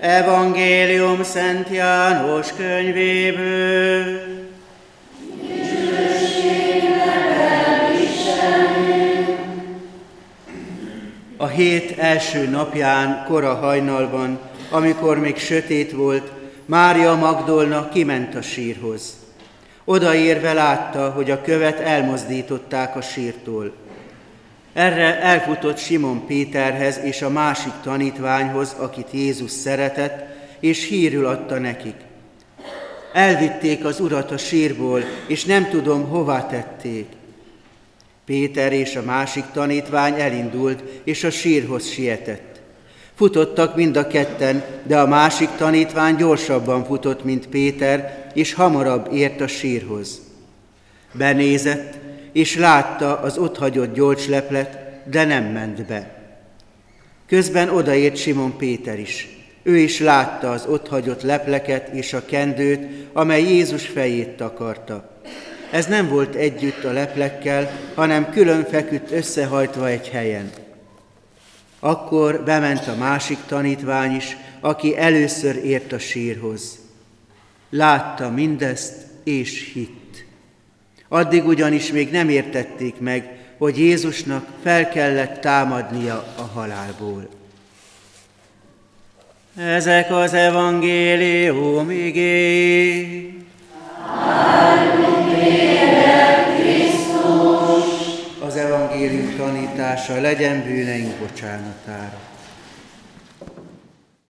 Evangélium Szent János könyvéből. A hét első napján, kora hajnalban, amikor még sötét volt, Mária Magdolna kiment a sírhoz. Odaérve látta, hogy a követ elmozdították a sírtól. Erre elfutott Simon Péterhez és a másik tanítványhoz, akit Jézus szeretett, és hírül adta nekik. Elvitték az urat a sírból, és nem tudom, hová tették. Péter és a másik tanítvány elindult, és a sírhoz sietett. Futottak mind a ketten, de a másik tanítvány gyorsabban futott, mint Péter, és hamarabb ért a sírhoz. Benézett, és látta az otthagyott gyolcsleplet, de nem ment be. Közben odaért Simon Péter is. Ő is látta az otthagyott lepleket és a kendőt, amely Jézus fejét takarta. Ez nem volt együtt a leplekkel, hanem külön feküdt összehajtva egy helyen. Akkor bement a másik tanítvány is, aki először ért a sírhoz. Látta mindezt, és hitt. Addig ugyanis még nem értették meg, hogy Jézusnak fel kellett támadnia a halálból. Ezek az evangélium igény. Az evangélium tanítása legyen bűneink bocsánatára.